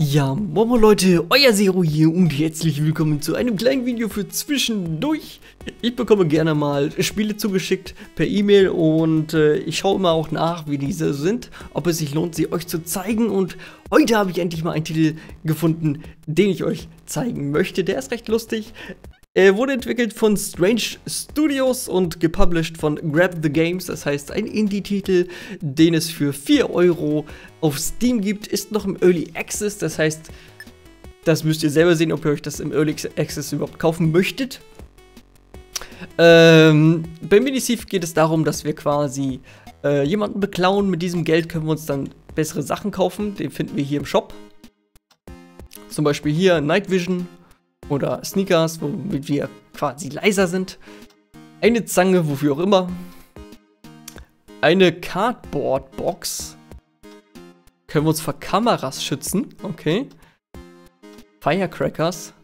Ja, Momo Leute, euer Zero hier und herzlich willkommen zu einem kleinen Video für zwischendurch. Ich bekomme gerne mal Spiele zugeschickt per E-Mail und äh, ich schaue immer auch nach, wie diese sind, ob es sich lohnt, sie euch zu zeigen und heute habe ich endlich mal einen Titel gefunden, den ich euch zeigen möchte. Der ist recht lustig. Er wurde entwickelt von Strange Studios und gepublished von Grab the Games, das heißt ein Indie-Titel, den es für 4 Euro auf Steam gibt, ist noch im Early Access, das heißt, das müsst ihr selber sehen, ob ihr euch das im Early Access überhaupt kaufen möchtet. Ähm, bei Minisief geht es darum, dass wir quasi äh, jemanden beklauen. Mit diesem Geld können wir uns dann bessere Sachen kaufen. Den finden wir hier im Shop. Zum Beispiel hier Night Vision oder Sneakers, womit wir quasi leiser sind. Eine Zange, wofür auch immer. Eine Cardboard-Box. Können wir uns vor Kameras schützen. Okay. Firecrackers.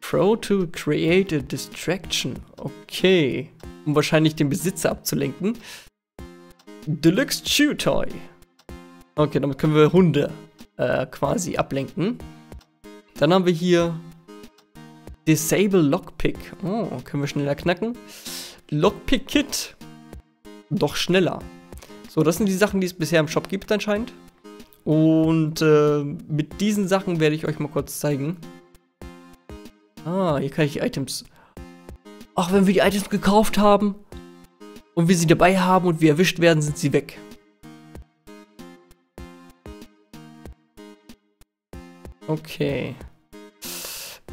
Pro to create a distraction. Okay. Um wahrscheinlich den Besitzer abzulenken. Deluxe Chew Toy. Okay, damit können wir Hunde äh, quasi ablenken. Dann haben wir hier Disable Lockpick. Oh, können wir schneller knacken. Lockpick Kit. Doch schneller. So, das sind die Sachen, die es bisher im Shop gibt anscheinend. Und äh, mit diesen Sachen werde ich euch mal kurz zeigen. Ah, hier kann ich Items... Ach, wenn wir die Items gekauft haben und wir sie dabei haben und wir erwischt werden, sind sie weg. Okay.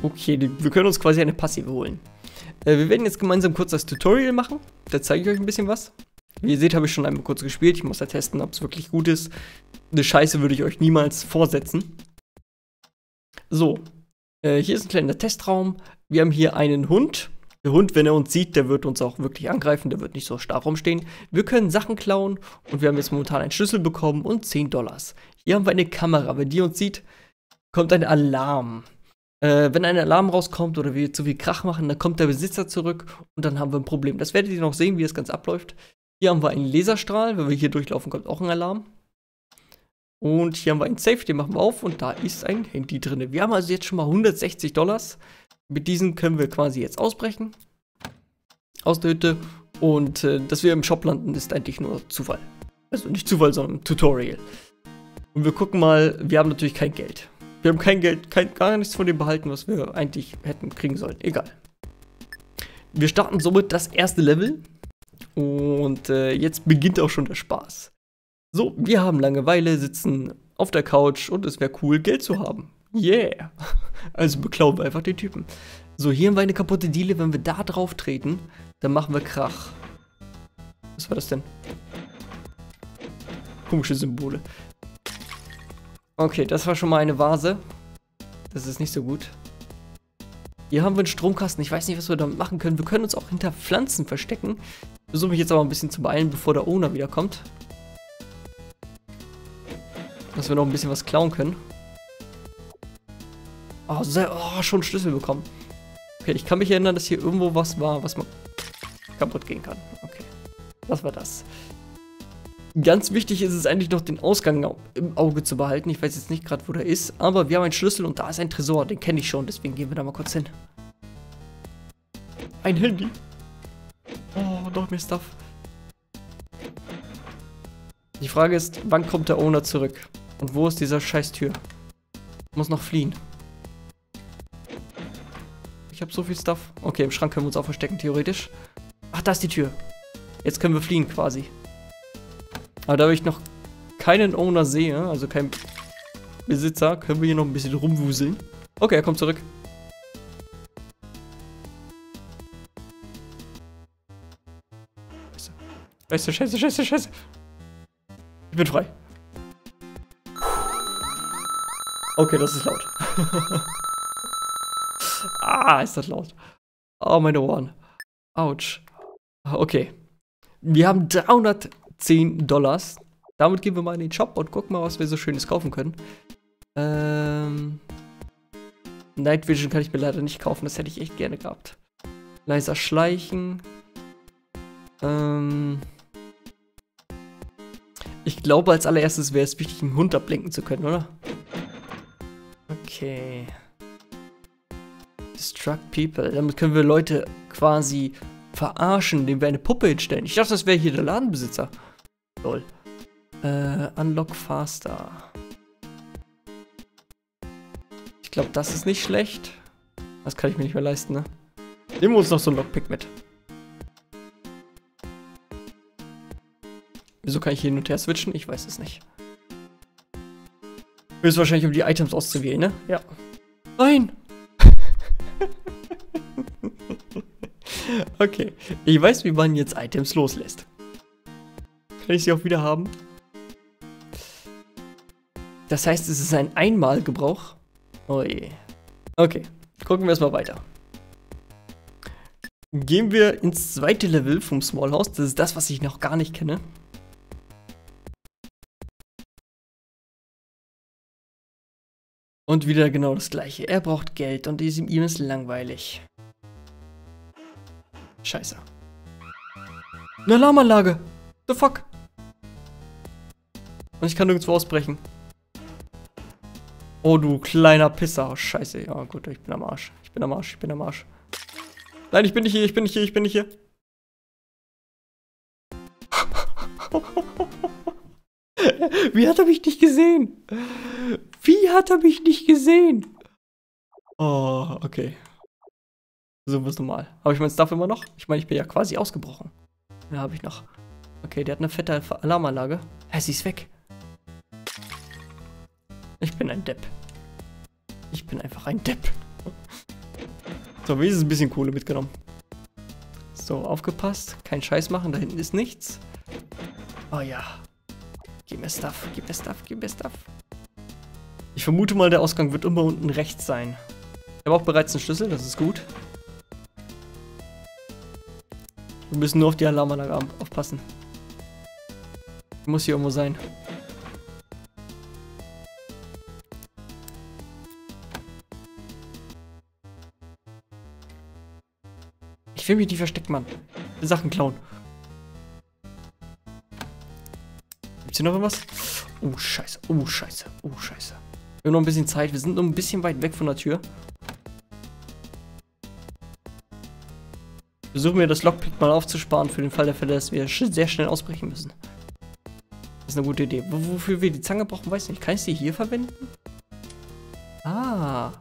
Okay, wir können uns quasi eine Passive holen. Äh, wir werden jetzt gemeinsam kurz das Tutorial machen. Da zeige ich euch ein bisschen was. Wie ihr seht, habe ich schon einmal kurz gespielt. Ich muss da testen, ob es wirklich gut ist. Eine Scheiße würde ich euch niemals vorsetzen. So, äh, hier ist ein kleiner Testraum. Wir haben hier einen Hund. Der Hund, wenn er uns sieht, der wird uns auch wirklich angreifen. Der wird nicht so starr rumstehen. Wir können Sachen klauen und wir haben jetzt momentan einen Schlüssel bekommen und 10 Dollars. Hier haben wir eine Kamera. Wenn die uns sieht, kommt ein Alarm. Äh, wenn ein Alarm rauskommt oder wir zu viel Krach machen, dann kommt der Besitzer zurück und dann haben wir ein Problem. Das werdet ihr noch sehen, wie das Ganze abläuft. Hier haben wir einen Laserstrahl. Wenn wir hier durchlaufen, kommt auch ein Alarm. Und hier haben wir einen Safe, den machen wir auf und da ist ein Handy drin. Wir haben also jetzt schon mal 160 Dollars. Mit diesen können wir quasi jetzt ausbrechen. Aus der Hütte. Und äh, dass wir im Shop landen, ist eigentlich nur Zufall. Also nicht Zufall, sondern Tutorial. Und wir gucken mal, wir haben natürlich kein Geld. Wir haben kein Geld, kein, gar nichts von dem behalten, was wir eigentlich hätten kriegen sollen. Egal. Wir starten somit das erste Level. Und äh, jetzt beginnt auch schon der Spaß. So, wir haben Langeweile, sitzen auf der Couch und es wäre cool, Geld zu haben. Yeah. Also beklauen wir einfach den Typen. So, hier haben wir eine kaputte Diele. Wenn wir da drauf treten, dann machen wir Krach. Was war das denn? Komische Symbole. Okay, das war schon mal eine Vase. Das ist nicht so gut. Hier haben wir einen Stromkasten. Ich weiß nicht, was wir damit machen können. Wir können uns auch hinter Pflanzen verstecken. Ich versuche mich jetzt aber ein bisschen zu beeilen, bevor der Owner wiederkommt. Dass wir noch ein bisschen was klauen können. Oh, sehr, oh, schon Schlüssel bekommen. Okay, ich kann mich erinnern, dass hier irgendwo was war, was man kaputt gehen kann. Okay, was war das? Ganz wichtig ist es eigentlich noch, den Ausgang im Auge zu behalten. Ich weiß jetzt nicht gerade, wo der ist, aber wir haben einen Schlüssel und da ist ein Tresor. Den kenne ich schon, deswegen gehen wir da mal kurz hin. Ein Handy. Oh, noch mehr Stuff. Die Frage ist, wann kommt der Owner zurück? Und wo ist dieser scheiß Tür? Ich muss noch fliehen. Ich habe so viel Stuff. Okay, im Schrank können wir uns auch verstecken, theoretisch. Ach, da ist die Tür. Jetzt können wir fliehen, quasi. Aber da ich noch keinen Owner sehe, also keinen Besitzer, können wir hier noch ein bisschen rumwuseln. Okay, er kommt zurück. Scheiße, scheiße, scheiße, scheiße. Ich bin frei. Okay, das ist laut. ah, ist das laut. Oh, meine Ohren. Autsch. Okay. Wir haben 300 10 Dollars. Damit gehen wir mal in den Shop und gucken mal, was wir so Schönes kaufen können. Ähm, Night Vision kann ich mir leider nicht kaufen, das hätte ich echt gerne gehabt. Leiser Schleichen. Ähm, ich glaube, als allererstes wäre es wichtig, einen Hund ablenken zu können, oder? Okay. Destruct People. Damit können wir Leute quasi verarschen, indem wir eine Puppe hinstellen. Ich dachte, das wäre hier der Ladenbesitzer. Lol. Äh, unlock faster. Ich glaube, das ist nicht schlecht. Das kann ich mir nicht mehr leisten, ne? Nehmen wir uns noch so ein Lockpick mit. Wieso kann ich hier hin und her switchen? Ich weiß es nicht. Höchstwahrscheinlich, um die Items auszuwählen, ne? Ja. Nein! okay. Ich weiß, wie man jetzt Items loslässt. Kann ich sie auch wieder haben? Das heißt, es ist ein Einmalgebrauch. Oh je. Okay. Gucken wir erstmal weiter. Gehen wir ins zweite Level vom Small House. Das ist das, was ich noch gar nicht kenne. Und wieder genau das gleiche. Er braucht Geld und ihm ist langweilig. Scheiße. Eine Alarmanlage. The fuck? Und ich kann nirgendwo ausbrechen. Oh, du kleiner Pisser. Scheiße. Ja, gut, ich bin am Arsch. Ich bin am Arsch, ich bin am Arsch. Nein, ich bin nicht hier, ich bin nicht hier, ich bin nicht hier. Wie hat er mich nicht gesehen? Wie hat er mich nicht gesehen? Oh, okay. So was normal. Habe ich mein Stuff immer noch? Ich meine, ich bin ja quasi ausgebrochen. Ja, habe ich noch. Okay, der hat eine fette Alarmanlage. Hä, sie ist weg. Ich bin ein Depp. Ich bin einfach ein Depp. So, wenigstens ein bisschen Kohle mitgenommen. So, aufgepasst. Kein Scheiß machen, da hinten ist nichts. Oh ja. Gib mir Stuff, gib mir Stuff, gib mir Stuff. Ich vermute mal, der Ausgang wird immer unten rechts sein. Ich habe auch bereits einen Schlüssel, das ist gut. Wir müssen nur auf die Alarmanlage aufpassen. Muss hier irgendwo sein. Will mich nicht verstecken, Mann. Sachen klauen. Gibt's hier noch irgendwas? Oh, scheiße. Oh, scheiße. Oh, scheiße. Wir haben noch ein bisschen Zeit. Wir sind noch ein bisschen weit weg von der Tür. Versuchen wir das Lockpick mal aufzusparen für den Fall der Fälle, dass wir sehr schnell ausbrechen müssen. Das ist eine gute Idee. Wofür wir die Zange brauchen, weiß ich nicht. Kann ich sie hier verwenden? Ah.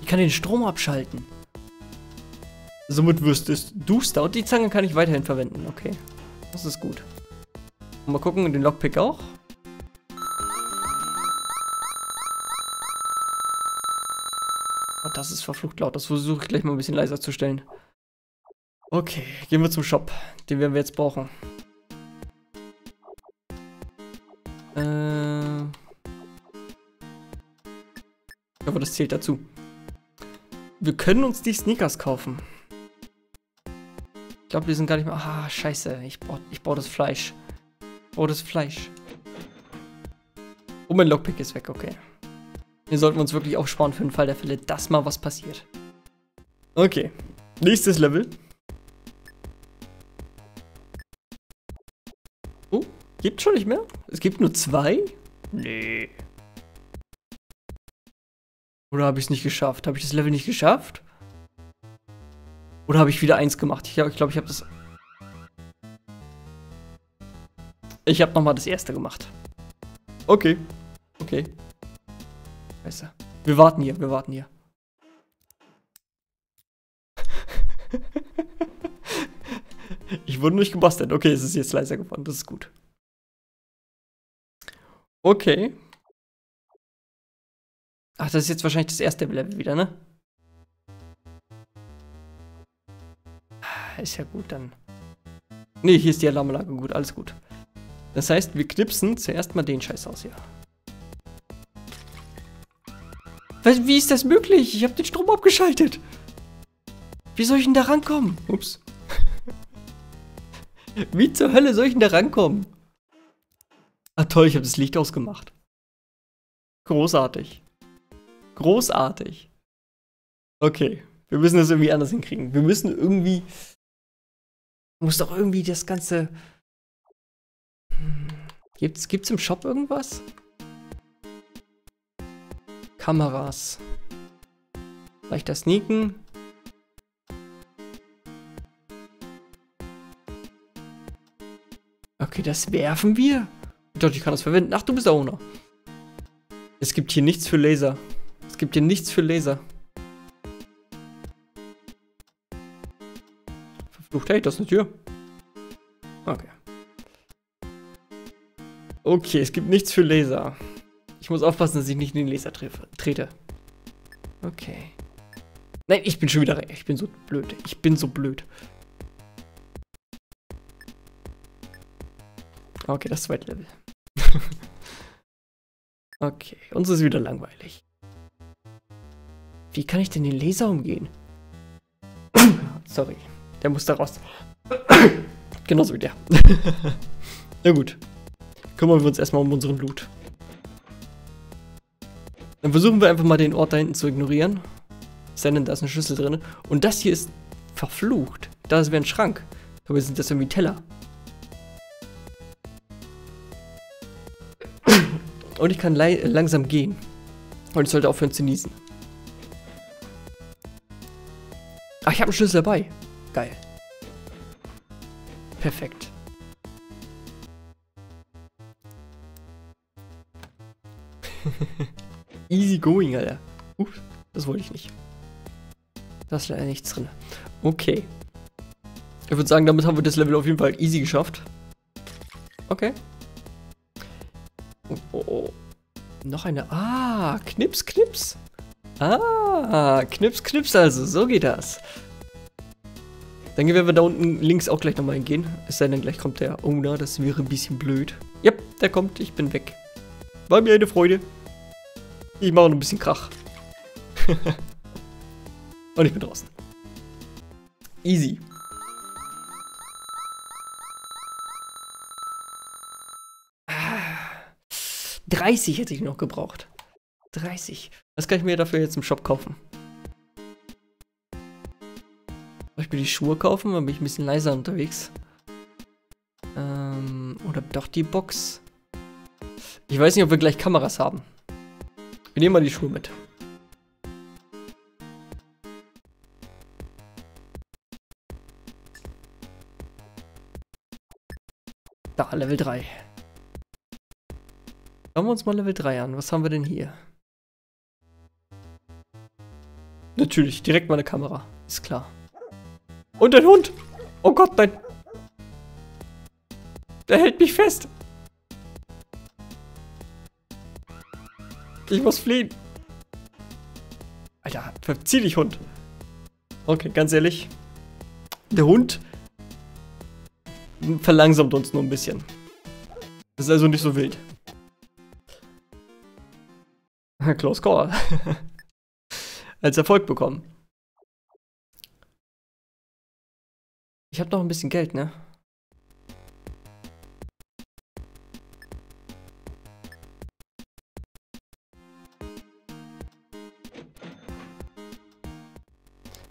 Ich kann den Strom abschalten. Somit wüsstest du Stout. Die Zange kann ich weiterhin verwenden. Okay. Das ist gut. Und mal gucken, den Lockpick auch. Oh, das ist verflucht laut. Das versuche ich gleich mal ein bisschen leiser zu stellen. Okay, gehen wir zum Shop. Den werden wir jetzt brauchen. Äh. Ich hoffe, das zählt dazu. Wir können uns die Sneakers kaufen glaube, die sind gar nicht mehr... Ah, scheiße. Ich brauche ich brauch das Fleisch. Ich brauche das Fleisch. Oh, mein Lockpick ist weg, okay. Hier sollten wir uns wirklich aufsparen für den Fall der Fälle, dass mal was passiert. Okay. Nächstes Level. Oh, gibt schon nicht mehr? Es gibt nur zwei? Nee. Oder habe ich es nicht geschafft? Habe ich das Level nicht geschafft? Oder habe ich wieder eins gemacht? Ich glaube, ich, glaub, ich habe das... Ich habe nochmal das erste gemacht. Okay. Okay. Scheiße. Wir warten hier, wir warten hier. ich wurde nicht gebastelt. Okay, es ist jetzt leiser geworden. Das ist gut. Okay. Ach, das ist jetzt wahrscheinlich das erste Level wieder, ne? Ist ja gut dann. Ne, hier ist die Alarmanlage gut, alles gut. Das heißt, wir knipsen zuerst mal den Scheiß aus hier. Was, wie ist das möglich? Ich habe den Strom abgeschaltet. Wie soll ich denn da rankommen? Ups. wie zur Hölle soll ich denn da rankommen? Ah toll, ich habe das Licht ausgemacht. Großartig. Großartig. Okay, wir müssen das irgendwie anders hinkriegen. Wir müssen irgendwie muss doch irgendwie das Ganze. Hm, Gibt's, gibt's im Shop irgendwas? Kameras. Leichter sneaken. Okay, das werfen wir? Dachte, ich kann das verwenden. Ach, du bist der Owner. Es gibt hier nichts für Laser. Es gibt hier nichts für Laser. Verflucht, hey, das ist eine Tür. Okay. Okay, es gibt nichts für Laser. Ich muss aufpassen, dass ich nicht in den Laser trete. Okay. Nein, ich bin schon wieder... Ich bin so blöd. Ich bin so blöd. Okay, das zweite Level. okay, uns ist wieder langweilig. Wie kann ich denn den Laser umgehen? Sorry, der muss da raus. Genauso wie der. Na gut. Kümmern wir uns erstmal um unseren Blut. Dann versuchen wir einfach mal den Ort da hinten zu ignorieren. Sei denn, da ist eine Schlüssel drin. Und das hier ist verflucht. Das wäre ein Schrank. Aber sind das irgendwie Teller. Und ich kann langsam gehen. Und ich sollte aufhören zu niesen. Ach, ich habe einen Schlüssel dabei. Geil. Perfekt. Easy going, Alter. Uff, das wollte ich nicht. Da ist leider nichts drin. Okay. Ich würde sagen, damit haben wir das Level auf jeden Fall easy geschafft. Okay. Oh, oh, oh. Noch eine. Ah, Knips, Knips. Ah, Knips, Knips also. So geht das. Dann werden wir da unten links auch gleich nochmal hingehen. Es sei denn, gleich kommt der Owner. Das wäre ein bisschen blöd. Yep, der kommt. Ich bin weg. War mir eine Freude. Ich mache noch ein bisschen Krach. Und ich bin draußen. Easy. 30 hätte ich noch gebraucht. 30. Was kann ich mir dafür jetzt im Shop kaufen? Ich mir die Schuhe kaufen? Dann bin ich ein bisschen leiser unterwegs. Ähm, oder doch die Box. Ich weiß nicht, ob wir gleich Kameras haben. Wir nehmen mal die Schuhe mit. Da, Level 3. Schauen wir uns mal Level 3 an. Was haben wir denn hier? Natürlich, direkt meine Kamera. Ist klar. Und ein Hund! Oh Gott, nein! Der hält mich fest! Ich muss fliehen! Alter, verzieh dich, Hund! Okay, ganz ehrlich. Der Hund verlangsamt uns nur ein bisschen. Das ist also nicht so wild. Close Call. Als Erfolg bekommen. Ich habe noch ein bisschen Geld, ne?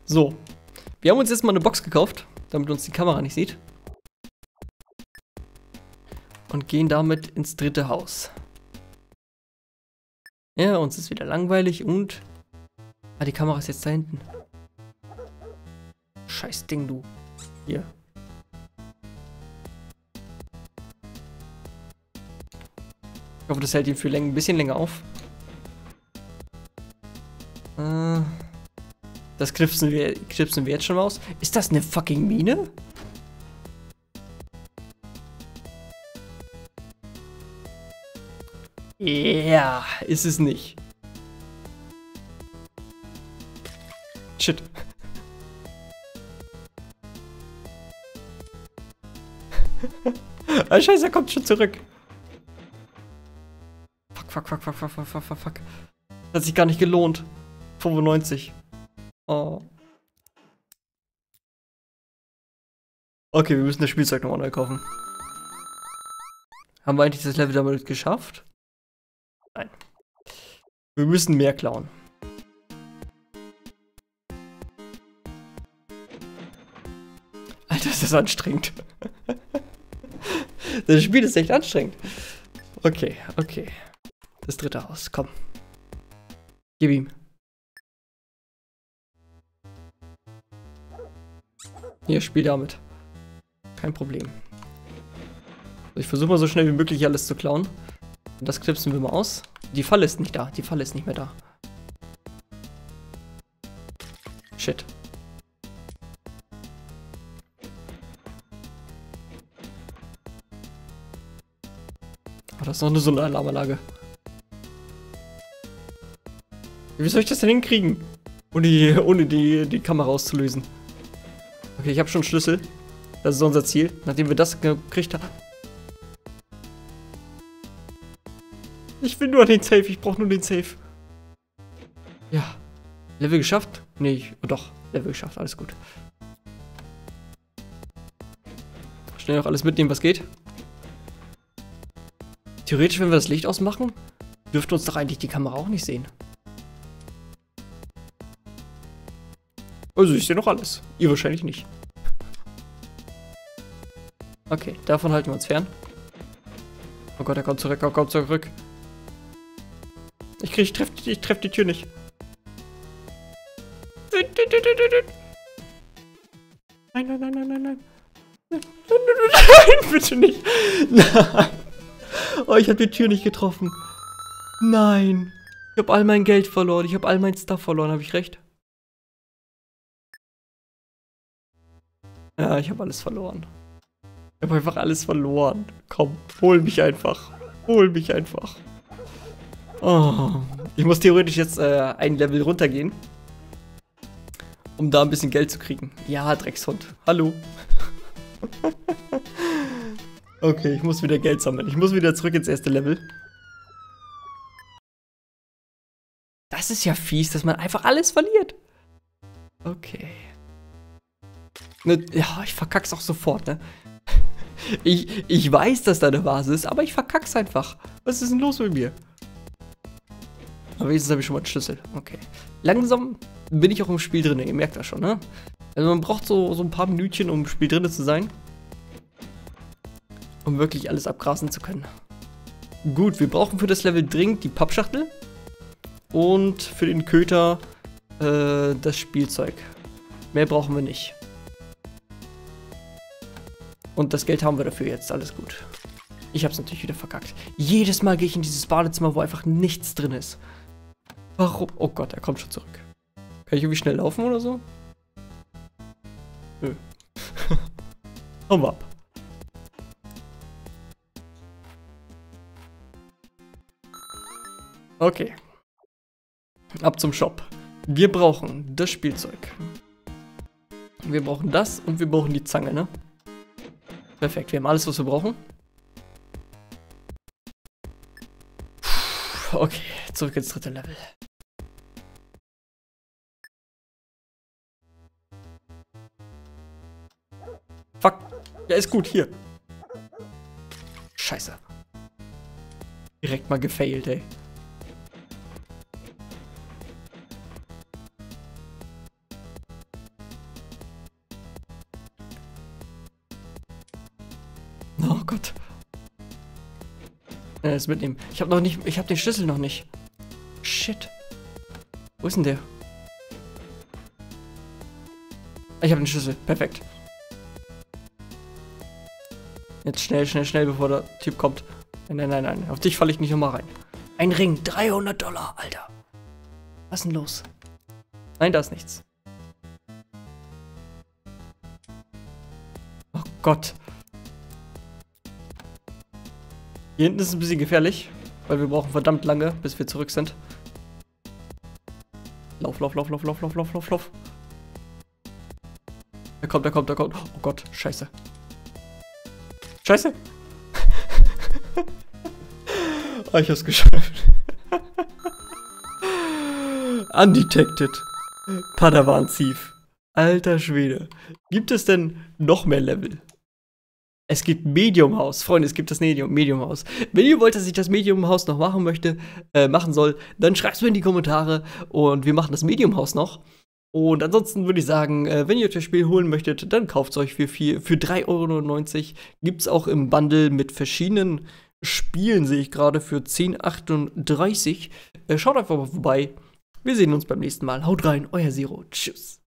So. Wir haben uns jetzt mal eine Box gekauft, damit uns die Kamera nicht sieht. Und gehen damit ins dritte Haus. Ja, uns ist wieder langweilig und... Ah, die Kamera ist jetzt da hinten. Scheiß Ding, du. Hier. Ich hoffe, das hält ihn für ein bisschen länger auf. Äh, das knipsen wir, knipsen wir jetzt schon aus. Ist das eine fucking Mine? Ja, ist es nicht. Ah, scheiße, er kommt schon zurück. Fuck, fuck, fuck, fuck, fuck, fuck, fuck, fuck, fuck. Hat sich gar nicht gelohnt. 95. Oh. Okay, wir müssen das Spielzeug nochmal neu kaufen. Haben wir eigentlich das Level damit geschafft? Nein. Wir müssen mehr klauen. Alter, ist das anstrengend. das Spiel ist echt anstrengend. Okay, okay. Das dritte Haus, komm. Gib ihm. Hier, spiel damit. Kein Problem. Ich versuche mal so schnell wie möglich alles zu klauen. Das knipsen wir mal aus. Die Falle ist nicht da. Die Falle ist nicht mehr da. Das ist noch eine so eine Alarmanlage. Wie soll ich das denn hinkriegen? Ohne die, ohne die, die Kamera auszulösen. Okay, ich habe schon Schlüssel. Das ist unser Ziel. Nachdem wir das gekriegt haben. Ich will nur den Safe. Ich brauche nur den Safe. Ja. Level geschafft? Nee, ich, oh doch. Level geschafft. Alles gut. Schnell noch alles mitnehmen, was geht. Theoretisch, wenn wir das Licht ausmachen, dürfte uns doch eigentlich die Kamera auch nicht sehen. Also ich sehe noch alles. Ihr wahrscheinlich nicht. Okay, davon halten wir uns fern. Oh Gott, er kommt zurück, er kommt zurück. Ich krieg, ich treff, ich treff die Tür nicht. Nein, nein, nein, nein, nein, nein. Nein, nein, bitte nicht. Nein. Oh, ich habe die Tür nicht getroffen. Nein. Ich habe all mein Geld verloren. Ich habe all mein Stuff verloren. Habe ich recht? Ja, ich habe alles verloren. Ich habe einfach alles verloren. Komm, hol mich einfach. Hol mich einfach. Oh, ich muss theoretisch jetzt äh, ein Level runtergehen. Um da ein bisschen Geld zu kriegen. Ja, Dreckshund. Hallo. okay, ich muss wieder Geld sammeln. Ich muss wieder zurück ins erste Level. Das ist ja fies, dass man einfach alles verliert. Okay. Ne, ja, ich verkack's auch sofort, ne? Ich, ich weiß, dass da eine Vase ist, aber ich verkack's einfach. Was ist denn los mit mir? Aber wenigstens habe ich schon mal einen Schlüssel. Okay. Langsam bin ich auch im Spiel drin, ihr merkt das schon, ne? Also man braucht so, so ein paar Minütchen, um im Spiel drin zu sein. Um wirklich alles abgrasen zu können. Gut, wir brauchen für das Level dringend die Pappschachtel. Und für den Köter äh, das Spielzeug. Mehr brauchen wir nicht. Und das Geld haben wir dafür jetzt, alles gut. Ich hab's natürlich wieder verkackt. Jedes Mal gehe ich in dieses Badezimmer, wo einfach nichts drin ist. Warum? Oh Gott, er kommt schon zurück. Kann ich irgendwie schnell laufen oder so? Nö. Wir ab. Okay. Ab zum Shop. Wir brauchen das Spielzeug. Wir brauchen das und wir brauchen die Zange, ne? Perfekt, wir haben alles, was wir brauchen. Okay, zurück ins dritte Level. Fuck. Ja, ist gut, hier. Scheiße. Direkt mal gefailt, ey. Das mitnehmen. Ich habe noch nicht, ich habe den Schlüssel noch nicht. Shit. Wo ist denn der? Ich habe den Schlüssel. Perfekt. Jetzt schnell, schnell, schnell, bevor der Typ kommt. Nein, nein, nein, nein. Auf dich falle ich nicht nochmal rein. Ein Ring. 300 Dollar, Alter. Was ist denn los? Nein, da ist nichts. Oh Gott. Hier hinten ist es ein bisschen gefährlich, weil wir brauchen verdammt lange, bis wir zurück sind. Lauf, lauf, lauf, lauf, lauf, lauf, lauf, lauf, lauf. Er kommt, er kommt, er kommt. Oh Gott, scheiße. Scheiße. oh, ich hab's geschafft. Undetected. Padawan Thief. Alter Schwede. Gibt es denn noch mehr Level? Es gibt Medium House. Freunde, es gibt das Medium, Medium House. Wenn ihr wollt, dass ich das Medium House noch machen möchte, äh, machen soll, dann schreibt es mir in die Kommentare und wir machen das Medium House noch. Und ansonsten würde ich sagen, äh, wenn ihr euch das Spiel holen möchtet, dann kauft es euch für, für 3,99 Euro. Gibt es auch im Bundle mit verschiedenen Spielen, sehe ich gerade, für 10,38. Äh, schaut einfach mal vorbei. Wir sehen uns beim nächsten Mal. Haut rein, euer Zero. Tschüss.